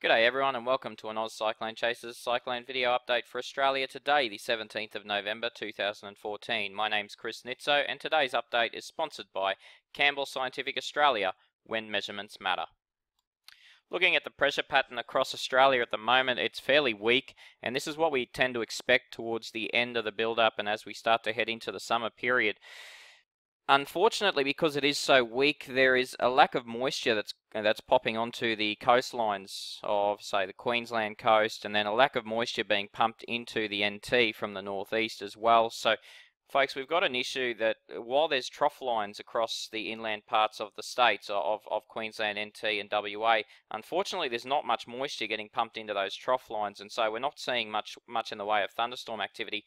G'day everyone and welcome to an Oz Cyclone Chasers Cyclone video update for Australia today, the 17th of November 2014. My name's Chris Nitzo and today's update is sponsored by Campbell Scientific Australia, when measurements matter. Looking at the pressure pattern across Australia at the moment, it's fairly weak and this is what we tend to expect towards the end of the build-up and as we start to head into the summer period. Unfortunately, because it is so weak, there is a lack of moisture that's uh, that's popping onto the coastlines of, say, the Queensland coast, and then a lack of moisture being pumped into the NT from the northeast as well. So, folks, we've got an issue that uh, while there's trough lines across the inland parts of the states uh, of, of Queensland, NT, and WA, unfortunately, there's not much moisture getting pumped into those trough lines, and so we're not seeing much much in the way of thunderstorm activity.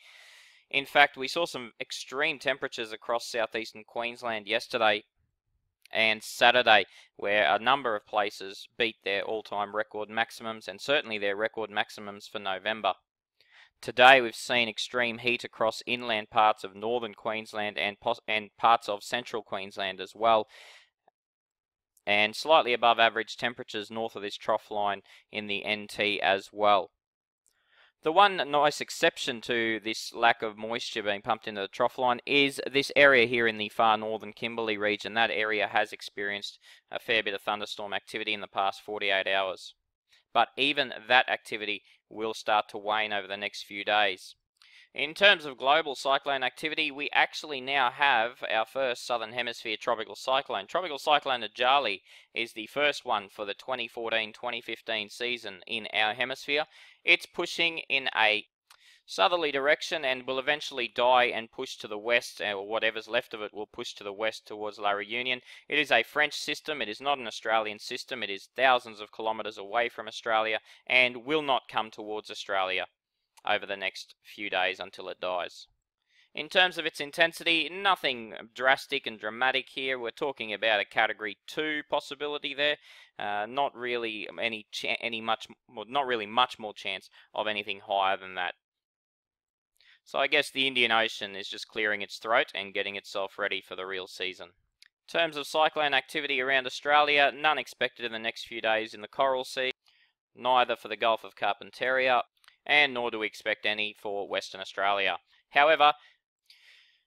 In fact, we saw some extreme temperatures across southeastern Queensland yesterday and Saturday, where a number of places beat their all-time record maximums and certainly their record maximums for November. Today we've seen extreme heat across inland parts of northern Queensland and, and parts of central Queensland as well and slightly above average temperatures north of this trough line in the NT as well. The one nice exception to this lack of moisture being pumped into the trough line is this area here in the far northern Kimberley region. That area has experienced a fair bit of thunderstorm activity in the past 48 hours. But even that activity will start to wane over the next few days. In terms of global cyclone activity, we actually now have our first southern hemisphere tropical cyclone. Tropical cyclone Adjali is the first one for the 2014-2015 season in our hemisphere. It's pushing in a southerly direction and will eventually die and push to the west, or whatever's left of it will push to the west towards La Reunion. It is a French system, it is not an Australian system, it is thousands of kilometres away from Australia and will not come towards Australia over the next few days until it dies. In terms of its intensity, nothing drastic and dramatic here. We're talking about a Category 2 possibility there. Uh, not really any any much more, not really much more chance of anything higher than that. So I guess the Indian Ocean is just clearing its throat and getting itself ready for the real season. In terms of cyclone activity around Australia, none expected in the next few days in the Coral Sea, neither for the Gulf of Carpentaria, and nor do we expect any for Western Australia. However,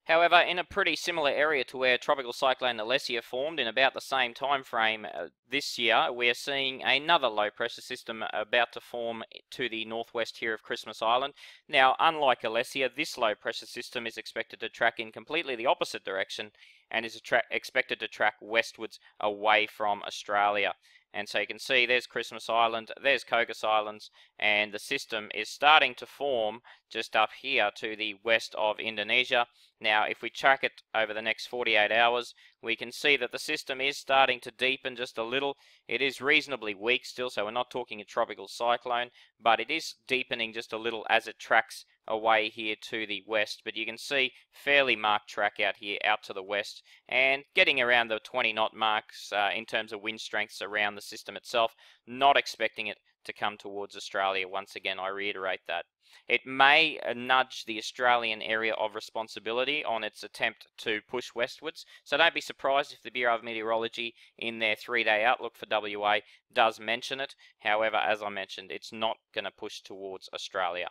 However, in a pretty similar area to where Tropical Cyclone Alessia formed in about the same time frame uh, this year, we're seeing another low pressure system about to form to the northwest here of Christmas Island. Now, unlike Alessia, this low pressure system is expected to track in completely the opposite direction and is expected to track westwards away from Australia. And so you can see there's Christmas Island, there's Cocos Islands, and the system is starting to form just up here to the west of Indonesia. Now, if we track it over the next 48 hours, we can see that the system is starting to deepen just a little. It is reasonably weak still, so we're not talking a tropical cyclone, but it is deepening just a little as it tracks away here to the west. But you can see fairly marked track out here out to the west and getting around the 20 knot marks uh, in terms of wind strengths around the system itself. Not expecting it to come towards Australia once again, I reiterate that. It may uh, nudge the Australian area of responsibility on its attempt to push westwards, so don't be surprised if the Bureau of Meteorology in their three-day outlook for WA does mention it. However, as I mentioned, it's not going to push towards Australia.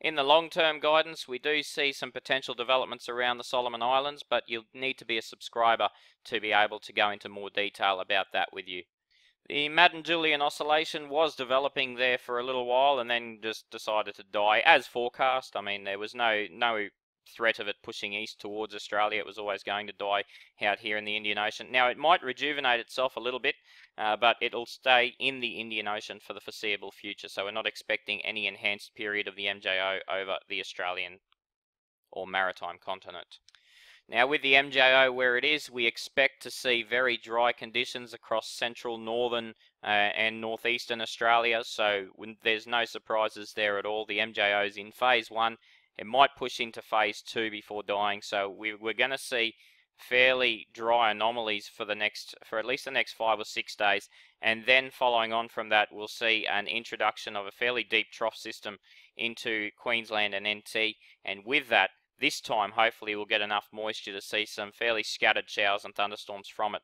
In the long-term guidance, we do see some potential developments around the Solomon Islands, but you'll need to be a subscriber to be able to go into more detail about that with you. The Madden-Julian oscillation was developing there for a little while and then just decided to die as forecast. I mean, there was no no threat of it pushing east towards Australia. It was always going to die out here in the Indian Ocean. Now, it might rejuvenate itself a little bit, uh, but it'll stay in the Indian Ocean for the foreseeable future. So we're not expecting any enhanced period of the MJO over the Australian or maritime continent. Now with the MJO where it is, we expect to see very dry conditions across central, northern uh, and northeastern Australia, so there's no surprises there at all. The MJO is in phase one it might push into phase two before dying, so we, we're going to see fairly dry anomalies for the next for at least the next five or six days. And then following on from that we'll see an introduction of a fairly deep trough system into Queensland and NT and with that this time hopefully we'll get enough moisture to see some fairly scattered showers and thunderstorms from it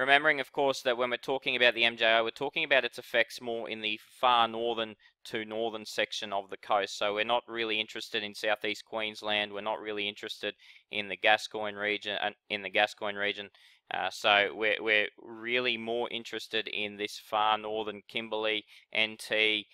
Remembering, of course, that when we're talking about the MJO, we're talking about its effects more in the far northern to northern section of the coast. So we're not really interested in southeast Queensland. We're not really interested in the Gascoyne region. Uh, in the Gascoyne region. Uh, so we're, we're really more interested in this far northern Kimberley, NT,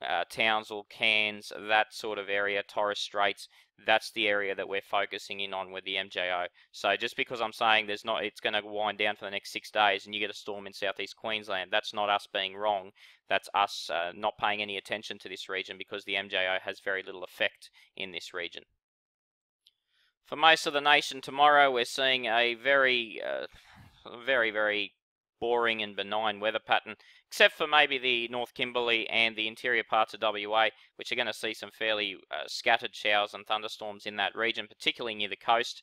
uh, Townsville, Cairns, that sort of area, Torres Straits, that's the area that we're focusing in on with the MJO. So just because I'm saying there's not, it's going to wind down for the next six days and you get a storm in southeast Queensland, that's not us being wrong. That's us uh, not paying any attention to this region because the MJO has very little effect in this region. For most of the nation tomorrow, we're seeing a very, uh, very, very boring and benign weather pattern, except for maybe the North Kimberley and the interior parts of WA, which are going to see some fairly uh, scattered showers and thunderstorms in that region, particularly near the coast.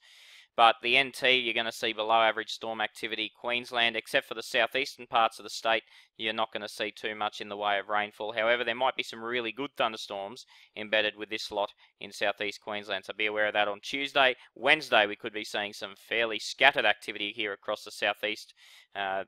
But the NT, you're going to see below average storm activity. Queensland, except for the southeastern parts of the state, you're not going to see too much in the way of rainfall. However, there might be some really good thunderstorms embedded with this lot in southeast Queensland. So be aware of that on Tuesday. Wednesday, we could be seeing some fairly scattered activity here across the southeast. Uh,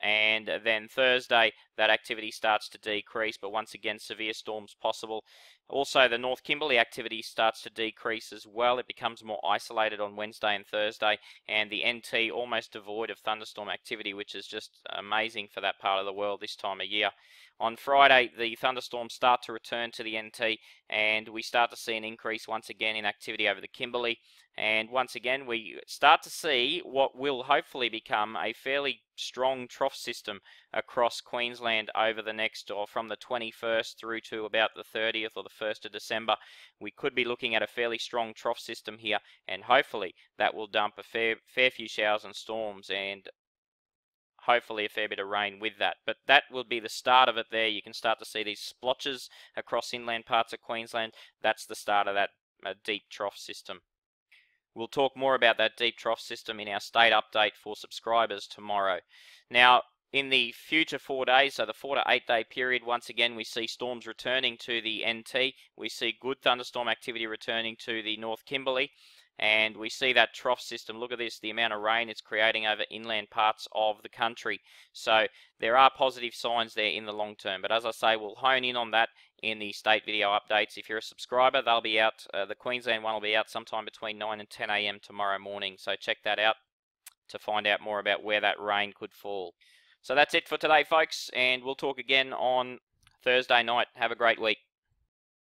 and then Thursday that activity starts to decrease but once again severe storms possible. Also the North Kimberley activity starts to decrease as well. It becomes more isolated on Wednesday and Thursday and the NT almost devoid of thunderstorm activity which is just amazing for that part of the world this time of year. On Friday, the thunderstorms start to return to the NT and we start to see an increase once again in activity over the Kimberley. And once again, we start to see what will hopefully become a fairly strong trough system across Queensland over the next, or from the 21st through to about the 30th or the 1st of December. We could be looking at a fairly strong trough system here, and hopefully that will dump a fair, fair few showers and storms and hopefully a fair bit of rain with that. But that will be the start of it there. You can start to see these splotches across inland parts of Queensland. That's the start of that uh, deep trough system. We'll talk more about that deep trough system in our state update for subscribers tomorrow. Now, in the future four days, so the four to eight day period, once again, we see storms returning to the NT. We see good thunderstorm activity returning to the North Kimberley and we see that trough system. Look at this, the amount of rain it's creating over inland parts of the country. So there are positive signs there in the long term. But as I say, we'll hone in on that in the state video updates. If you're a subscriber, they'll be out. Uh, the Queensland one will be out sometime between 9 and 10 a.m. tomorrow morning. So check that out to find out more about where that rain could fall. So that's it for today, folks, and we'll talk again on Thursday night. Have a great week.